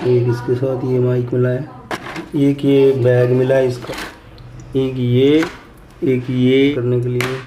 एक इसके साथ ये माइक मिला है। एक ये बैग मिला है इसका। एक ये एक ये करने के लिए।